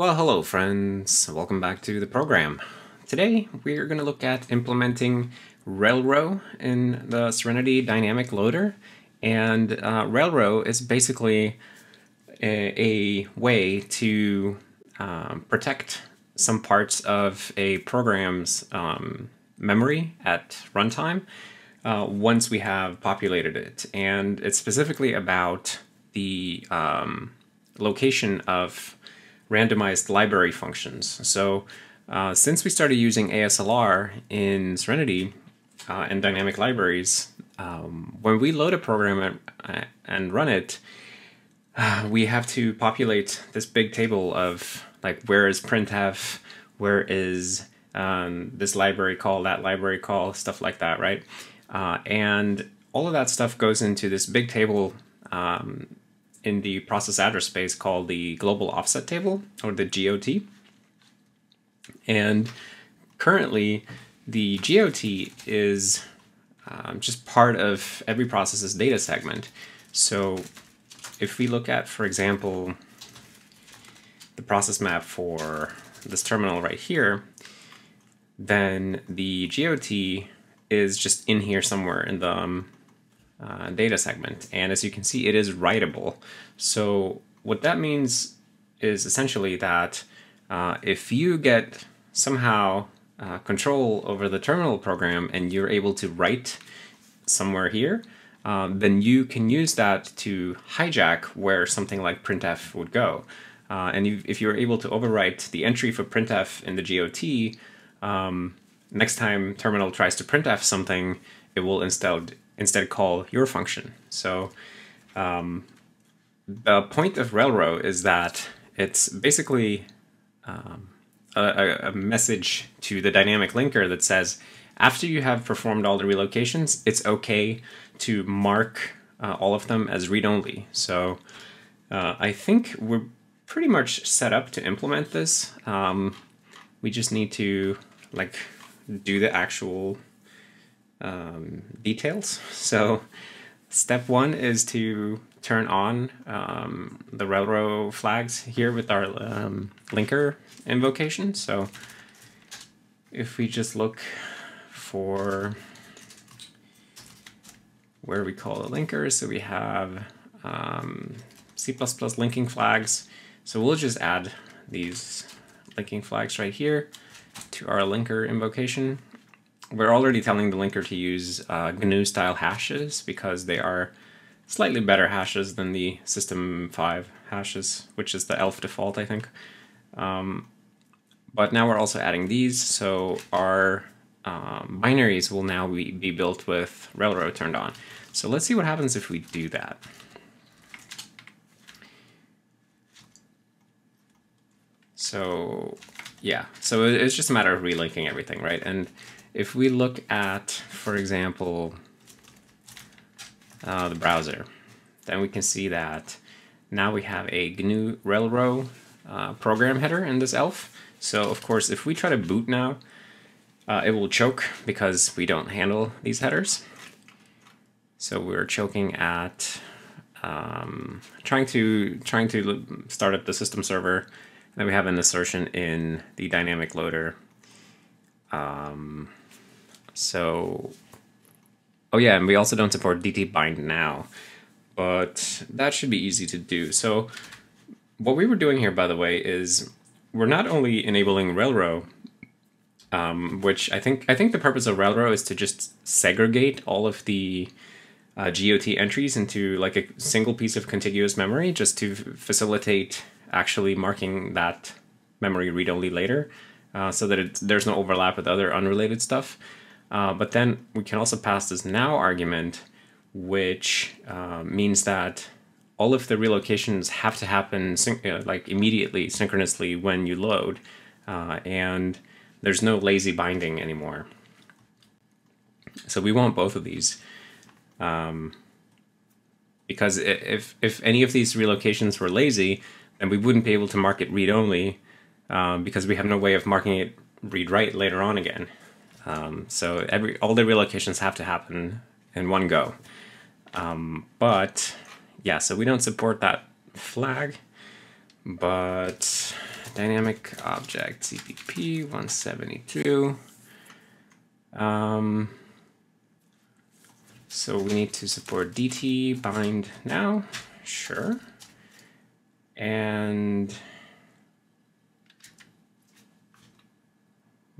Well, hello friends, welcome back to the program. Today we're going to look at implementing Relro in the Serenity Dynamic Loader. And uh, Relro is basically a, a way to um, protect some parts of a program's um, memory at runtime uh, once we have populated it. And it's specifically about the um, location of randomized library functions. So uh, since we started using ASLR in Serenity uh, and dynamic libraries, um, when we load a program and, and run it, uh, we have to populate this big table of like where is printf, where is um, this library call, that library call, stuff like that, right? Uh, and all of that stuff goes into this big table um, in the process address space called the global offset table or the GOT. And currently, the GOT is um, just part of every process's data segment. So if we look at, for example, the process map for this terminal right here, then the GOT is just in here somewhere in the um, uh, data segment. And as you can see, it is writable. So what that means is essentially that uh, if you get somehow uh, control over the terminal program and you're able to write somewhere here, um, then you can use that to hijack where something like printf would go. Uh, and you, if you're able to overwrite the entry for printf in the GOT, um, next time terminal tries to printf something, it will instead instead call your function. So um, the point of Relro is that it's basically um, a, a, message to the dynamic linker that says after you have performed all the relocations, it's okay to mark uh, all of them as read-only. So uh, I think we're pretty much set up to implement this. Um, we just need to like do the actual um, details. So step one is to turn on um, the Relro flags here with our um, linker invocation. So if we just look for where we call the linker, so we have um, C++ linking flags. So we'll just add these linking flags right here to our linker invocation we're already telling the linker to use uh, GNU style hashes because they are slightly better hashes than the System 5 hashes, which is the ELF default, I think. Um, but now we're also adding these, so our um, binaries will now be, be built with Relro turned on. So let's see what happens if we do that. So yeah, so it's just a matter of relinking everything, right? And if we look at, for example, uh, the browser, then we can see that now we have a GNU Relro uh, program header in this ELF. So of course, if we try to boot now, uh, it will choke because we don't handle these headers. So we're choking at um, trying to trying to start up the system server. And then we have an assertion in the dynamic loader. Um, so, oh yeah, and we also don't support DT bind now, but that should be easy to do. So what we were doing here, by the way, is we're not only enabling Relro, um, which I think I think the purpose of Relro is to just segregate all of the uh, GOT entries into like a single piece of contiguous memory, just to facilitate actually marking that memory read-only later, uh, so that there's no overlap with other unrelated stuff. Uh, but then we can also pass this now argument, which uh, means that all of the relocations have to happen uh, like immediately, synchronously when you load, uh, and there's no lazy binding anymore. So we want both of these. Um, because if, if any of these relocations were lazy, then we wouldn't be able to mark it read-only um, because we have no way of marking it read-write later on again. Um, so every all the relocations have to happen in one go. Um, but yeah, so we don't support that flag, but dynamic object CPP 172. Um, so we need to support DT bind now, sure. And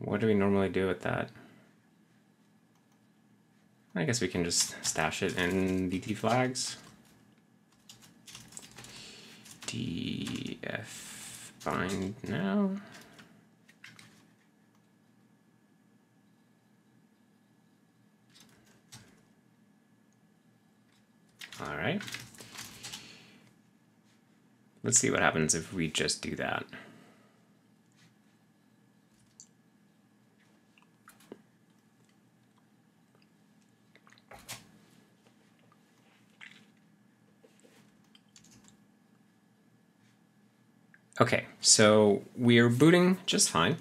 what do we normally do with that? I guess we can just stash it in DT flags. DF bind now. All right. Let's see what happens if we just do that. So we're booting just fine,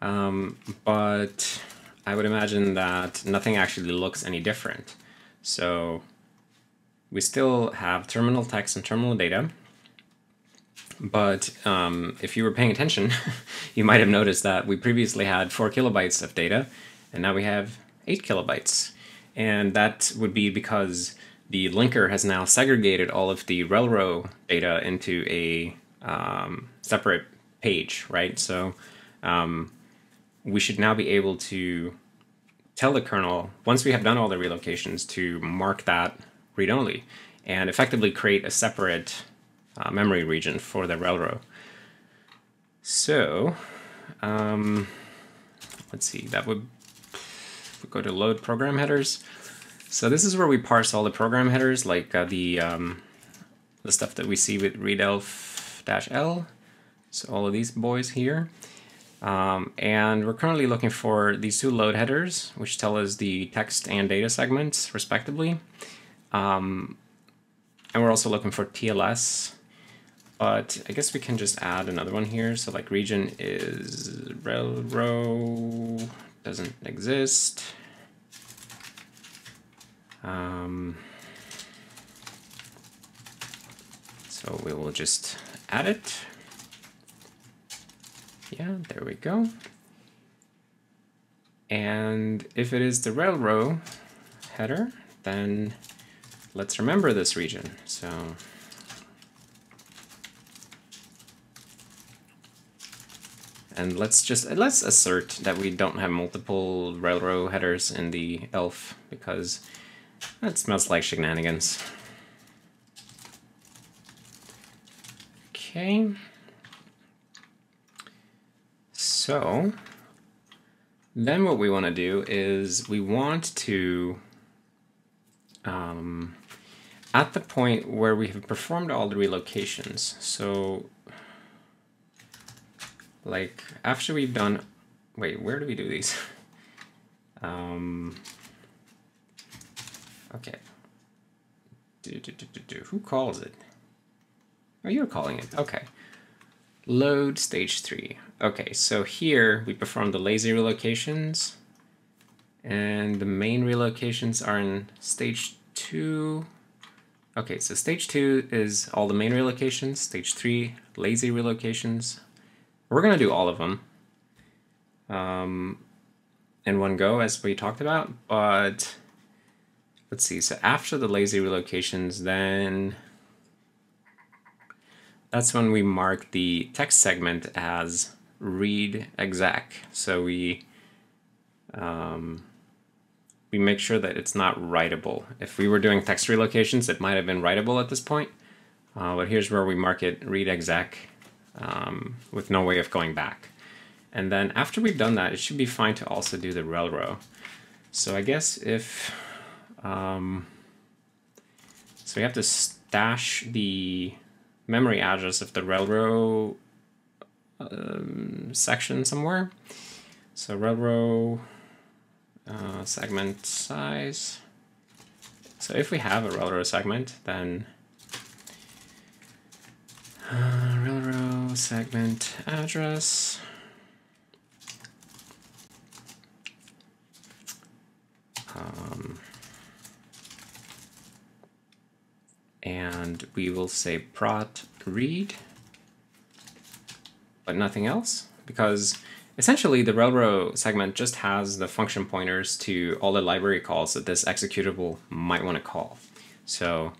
um, but I would imagine that nothing actually looks any different. So we still have terminal text and terminal data, but um, if you were paying attention, you might have noticed that we previously had four kilobytes of data, and now we have eight kilobytes. And that would be because the linker has now segregated all of the Relro data into a um, separate page, right? So um, we should now be able to tell the kernel, once we have done all the relocations, to mark that read-only and effectively create a separate uh, memory region for the Relro. So, um, let's see, that would go to load program headers. So this is where we parse all the program headers, like uh, the um, the stuff that we see with readelf L. So all of these boys here. Um, and we're currently looking for these two load headers, which tell us the text and data segments, respectively. Um, and we're also looking for TLS, but I guess we can just add another one here. So like region is Relro, doesn't exist. Um, so we will just add it. Yeah, there we go. And if it is the Relro header, then let's remember this region. So and let's just let's assert that we don't have multiple Relro headers in the elf because that smells like shenanigans. Okay. So then what we want to do is we want to, um, at the point where we have performed all the relocations, so like after we've done, wait, where do we do these? um, okay. Do, do, do, do, do. Who calls it? Oh, you're calling it. Okay. Load stage three. Okay, so here we perform the lazy relocations and the main relocations are in stage two. Okay, so stage two is all the main relocations, stage three, lazy relocations. We're gonna do all of them um, in one go as we talked about, but let's see, so after the lazy relocations, then that's when we mark the text segment as read exec. So we um, we make sure that it's not writable. If we were doing text relocations, it might have been writable at this point. Uh, but here's where we mark it read exec um, with no way of going back. And then after we've done that, it should be fine to also do the Relro. So I guess if, um, so we have to stash the memory address of the Relro um, section somewhere. So Relro uh, segment size. So if we have a Relro segment, then uh, Relro segment address. Um, and we will say prot read but nothing else because essentially the relro segment just has the function pointers to all the library calls that this executable might want to call. So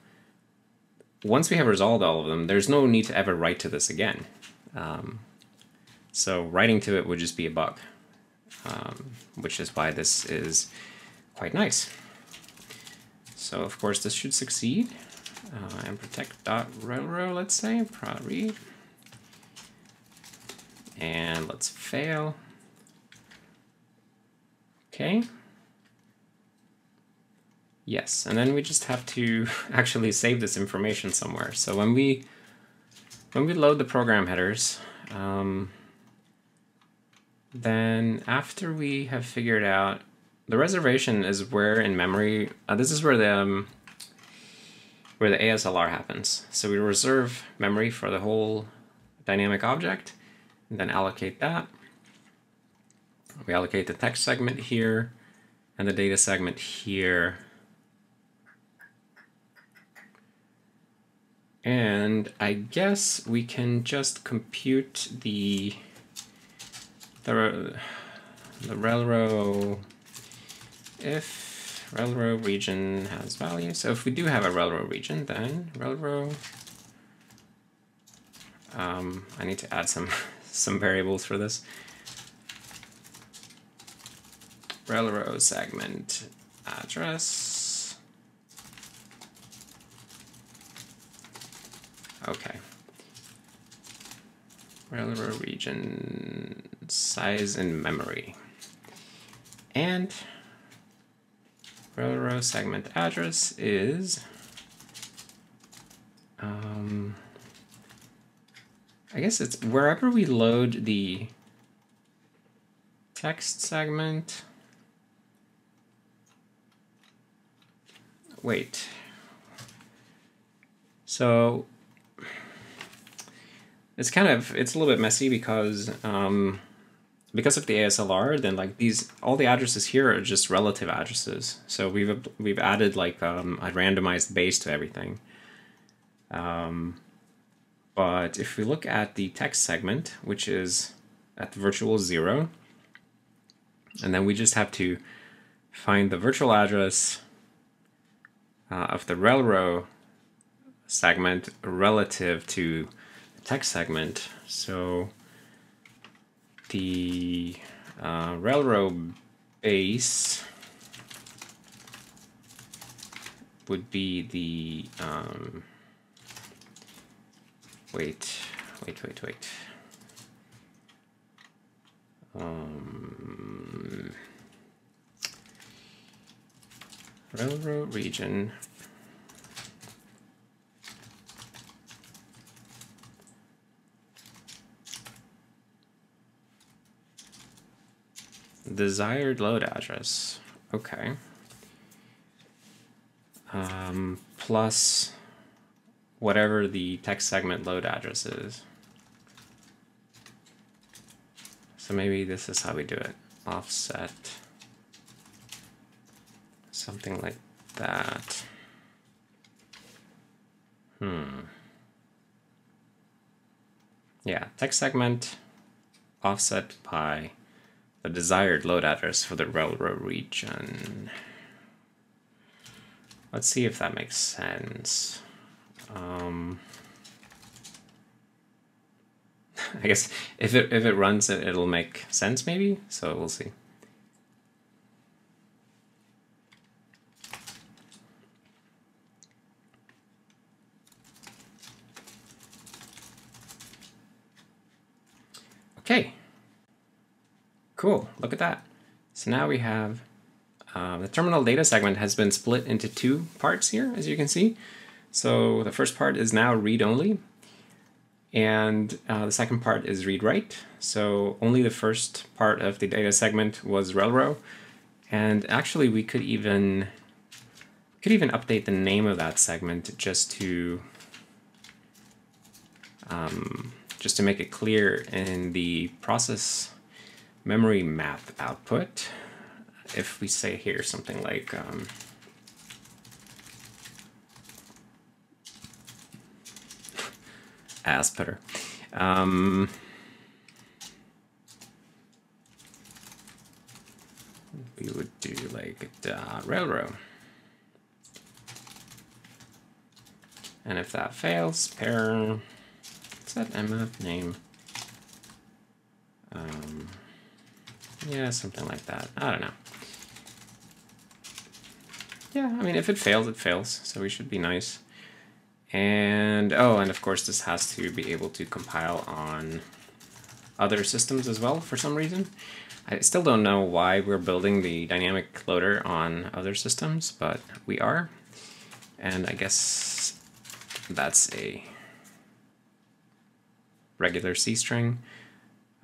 once we have resolved all of them, there's no need to ever write to this again. Um, so writing to it would just be a bug, um, which is why this is quite nice. So of course this should succeed. Uh, and protect dot relro, let's say, prot read. And let's fail. Okay. Yes, and then we just have to actually save this information somewhere. So when we when we load the program headers, um, then after we have figured out the reservation is where in memory, uh, this is where the um, where the ASLR happens. So we reserve memory for the whole dynamic object, and then allocate that. We allocate the text segment here, and the data segment here, And I guess we can just compute the the, the relro if relro region has value. So if we do have a relro region, then relro um, I need to add some some variables for this. Relro segment address Okay. Relro region size and memory. And relro segment address is um, I guess it's wherever we load the text segment. Wait. So it's kind of it's a little bit messy because um, because of the ASLR, then like these all the addresses here are just relative addresses. So we've we've added like um, a randomized base to everything. Um, but if we look at the text segment, which is at the virtual zero, and then we just have to find the virtual address uh, of the relro segment relative to the text segment. So the uh, relro base would be the um, wait wait wait wait. Um, relro region Desired load address. Okay. Um, plus whatever the text segment load address is. So maybe this is how we do it. Offset. Something like that. Hmm. Yeah, text segment offset by the desired load address for the relro region. Let's see if that makes sense. Um, I guess if it if it runs it, it'll make sense maybe. So we'll see. Okay. Cool, look at that. So now we have uh, the terminal data segment has been split into two parts here, as you can see. So the first part is now read-only, and uh, the second part is read-write. So only the first part of the data segment was relro, and actually we could even could even update the name of that segment just to um, just to make it clear in the process memory map output. If we say here something like um, Um, we would do like the relro. And if that fails, pair set mf name yeah, something like that. I don't know. Yeah, I mean, if it fails, it fails. So we should be nice. And, oh, and of course this has to be able to compile on other systems as well for some reason. I still don't know why we're building the dynamic loader on other systems, but we are. And I guess that's a regular C string.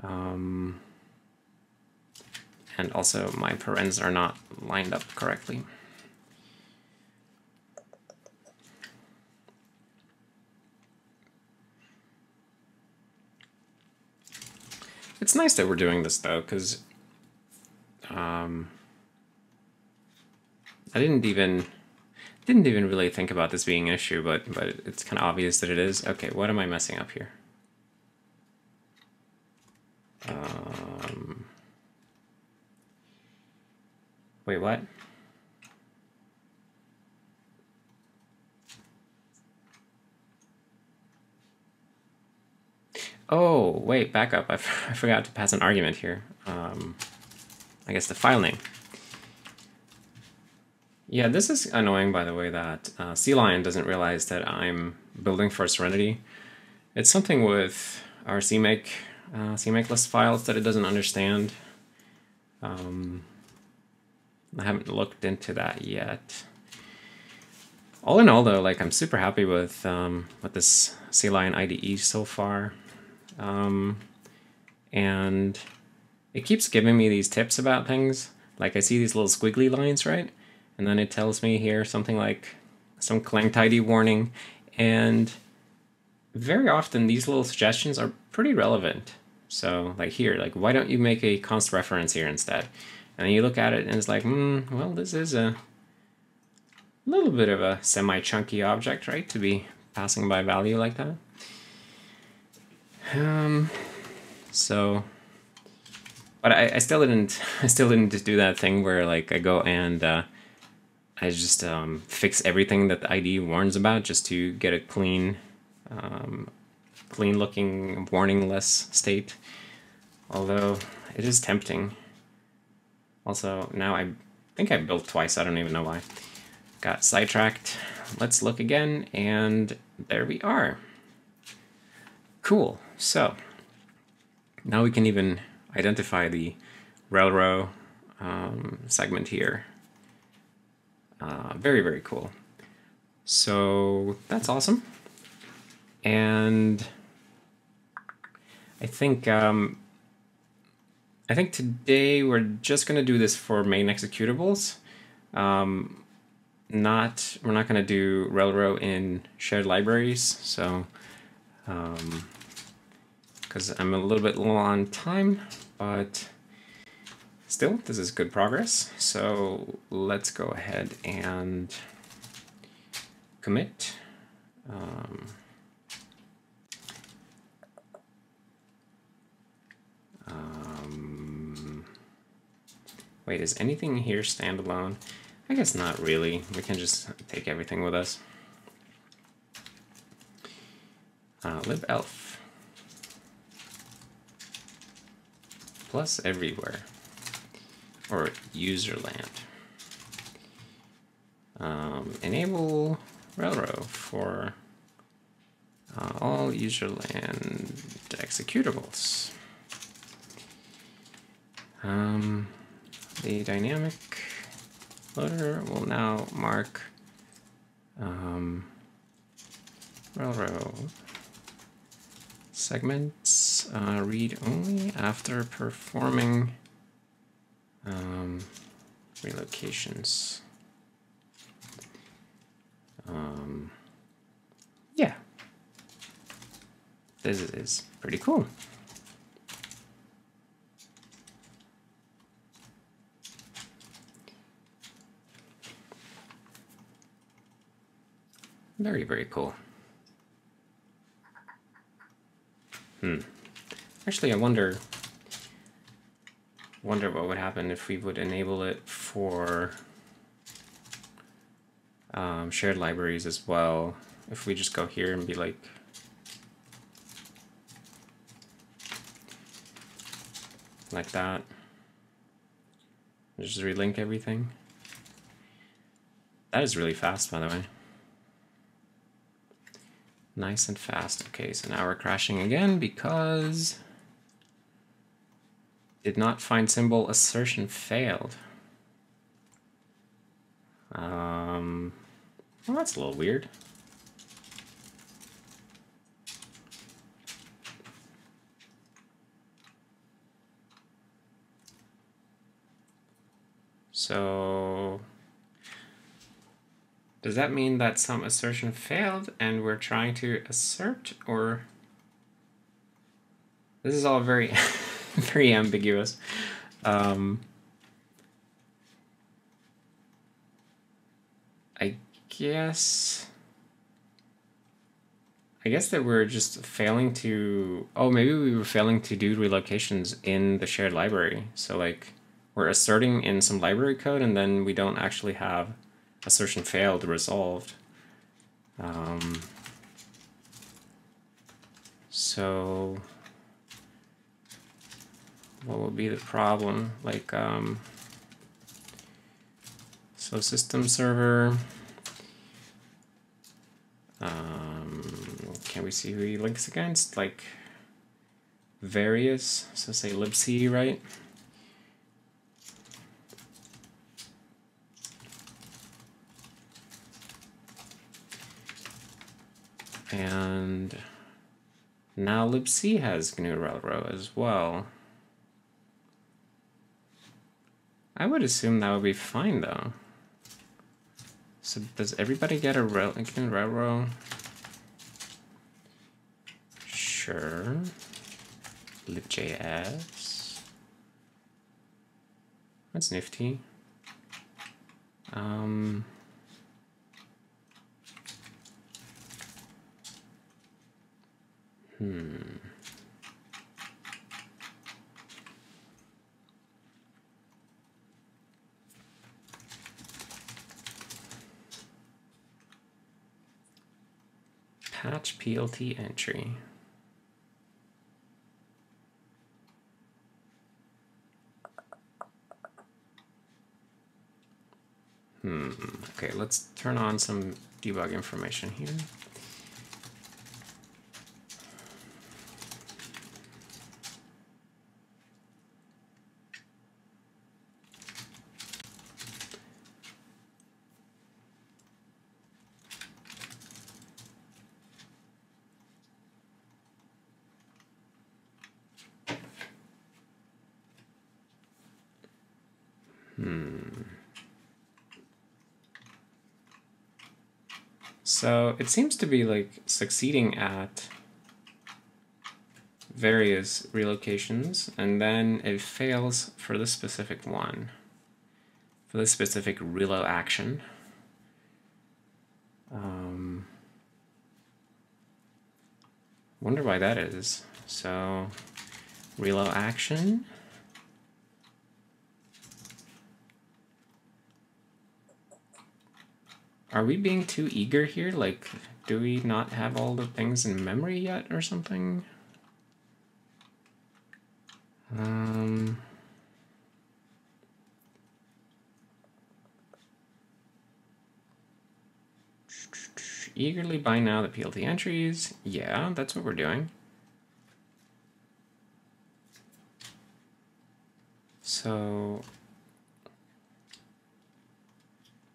Um, and also my parens are not lined up correctly. It's nice that we're doing this though, because um, I didn't even didn't even really think about this being an issue, but but it's kind of obvious that it is. Okay, what am I messing up here? Wait, what? Oh, wait, back up. I, forgot to pass an argument here. Um, I guess the file name. Yeah, this is annoying, by the way, that uh, CLion doesn't realize that I'm building for Serenity. It's something with our CMake, uh, CMake list files that it doesn't understand. Um, I haven't looked into that yet. All in all, though, like I'm super happy with um, with this CLion IDE so far. Um, and it keeps giving me these tips about things. Like I see these little squiggly lines, right? And then it tells me here something like some clang tidy warning. And very often these little suggestions are pretty relevant. So like here, like why don't you make a const reference here instead? And you look at it and it's like, hmm, well, this is a little bit of a semi-chunky object, right? To be passing by value like that. Um, so, but I, I still didn't, I still didn't just do that thing where like I go and uh, I just um, fix everything that the IDE warns about just to get a clean, um, clean looking warningless state. Although it is tempting. Also, now I think I built twice, I don't even know why. Got sidetracked. Let's look again, and there we are. Cool. So now we can even identify the relro um, segment here. Uh, very, very cool. So that's awesome. And I think um, I think today we're just going to do this for main executables. Um, not we're not going to do relro in shared libraries. So um, because I'm a little bit low on time, but still, this is good progress. So let's go ahead and commit. Um, um, wait, is anything here standalone? I guess not really. We can just take everything with us. Uh, libelf. plus everywhere, or userland. Um, enable relro for uh, all userland executables. Um, the dynamic loader will now mark um, relro segments uh, read only after performing um, relocations. Um, yeah, this is pretty cool. Very, very cool. Hmm. Actually, I wonder... wonder what would happen if we would enable it for um, shared libraries as well. If we just go here and be like, like that, just relink everything. That is really fast, by the way. Nice and fast. Okay, so now we're crashing again because did not find symbol assertion failed. Um, well, that's a little weird. So does that mean that some assertion failed and we're trying to assert or this is all very very ambiguous. Um, I guess I guess that we're just failing to oh maybe we were failing to do relocations in the shared library. So like we're asserting in some library code and then we don't actually have assertion failed resolved. Um, so what would be the problem? Like, um, so system server, um, can we see who he links against? Like various, so say libc, right? And now C has GNU Relro as well. I would assume that would be fine though. So does everybody get a rail GNU Relro? Sure. libjs. That's nifty. Um, Hmm. Patch PLT entry. Hmm, okay, let's turn on some debug information here. It seems to be like succeeding at various relocations and then it fails for this specific one, for this specific relocation. Um, wonder why that is. So relocation. Are we being too eager here? Like, do we not have all the things in memory yet or something? Um... Eagerly buy now the PLT entries. Yeah, that's what we're doing. So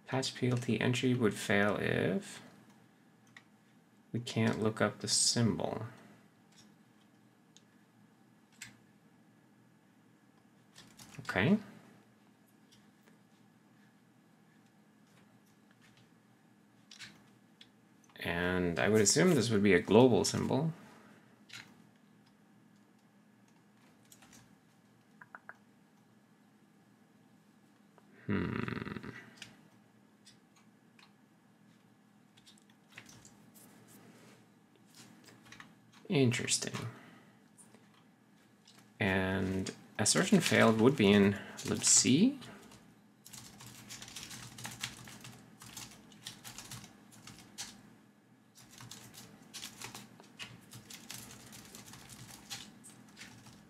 Patch PLT entry would fail if we can't look up the symbol. Okay. And I would assume this would be a global symbol. Hmm. Interesting. And assertion failed would be in libc.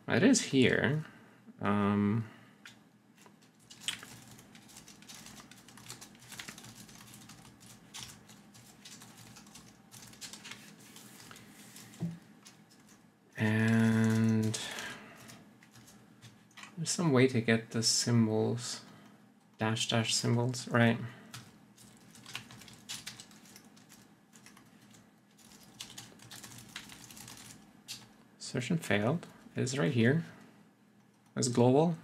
It is here. Um, some way to get the symbols, dash dash symbols, right? Assertion failed is right here as global.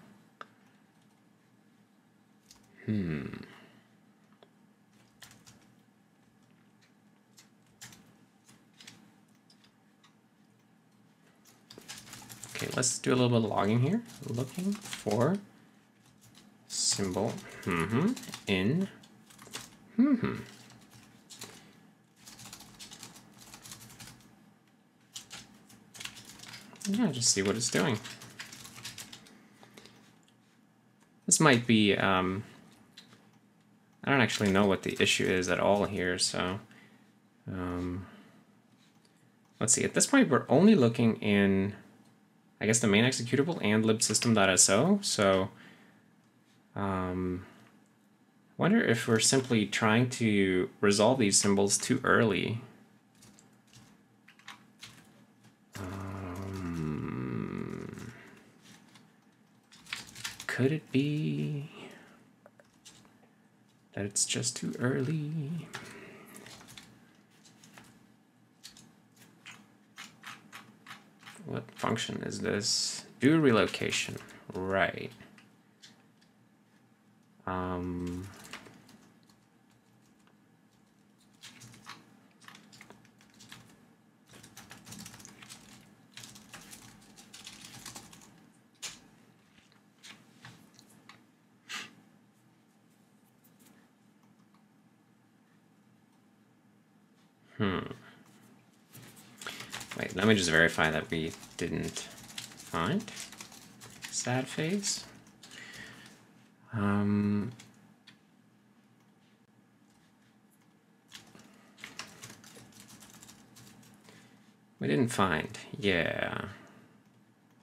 Let's do a little bit of logging here. Looking for symbol mm -hmm, in mm -hmm. Yeah, just see what it's doing. This might be, um, I don't actually know what the issue is at all here, so um, let's see. At this point, we're only looking in, I guess, the main executable and libsystem.so, so um, wonder if we're simply trying to resolve these symbols too early. Could it be that it's just too early? What function is this? Do relocation, right. Um, Hmm. Wait, let me just verify that we didn't find sad face. Um, we didn't find, yeah.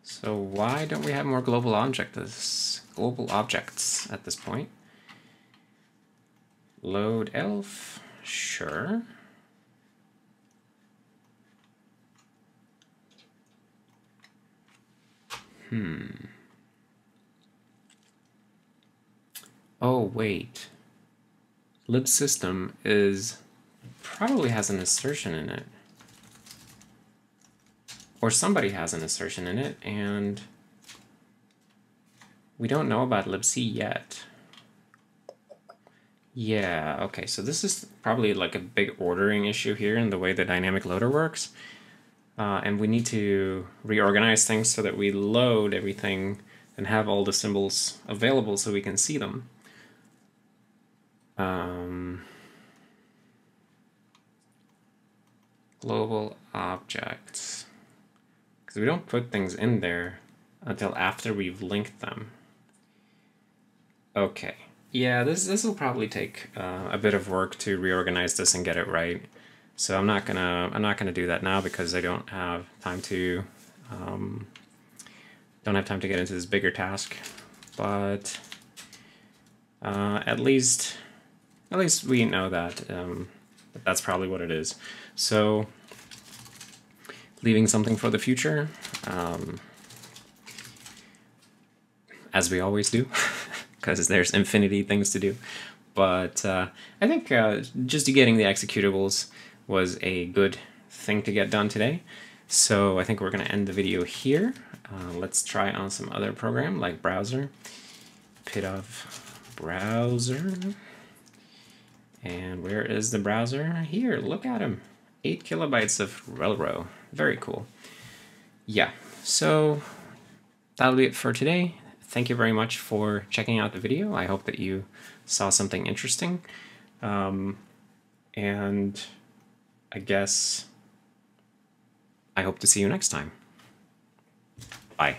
So why don't we have more global objects, global objects at this point? Load elf, sure. Hmm. Oh, wait. libsystem is probably has an assertion in it. Or somebody has an assertion in it, and we don't know about libc yet. Yeah, okay, so this is probably like a big ordering issue here in the way the dynamic loader works. Uh, and we need to reorganize things so that we load everything and have all the symbols available so we can see them. Um, global objects. Because we don't put things in there until after we've linked them. Okay. Yeah, this this will probably take uh, a bit of work to reorganize this and get it right. So I'm not gonna I'm not gonna do that now because I don't have time to um, don't have time to get into this bigger task. But uh, at least at least we know that um, that's probably what it is. So leaving something for the future, um, as we always do, because there's infinity things to do. But uh, I think uh, just getting the executables was a good thing to get done today. So I think we're going to end the video here. Uh, let's try on some other program like browser. of browser. And where is the browser? Here, look at him. 8 kilobytes of Relro. Very cool. Yeah, so that'll be it for today. Thank you very much for checking out the video. I hope that you saw something interesting. Um, and I guess I hope to see you next time. Bye.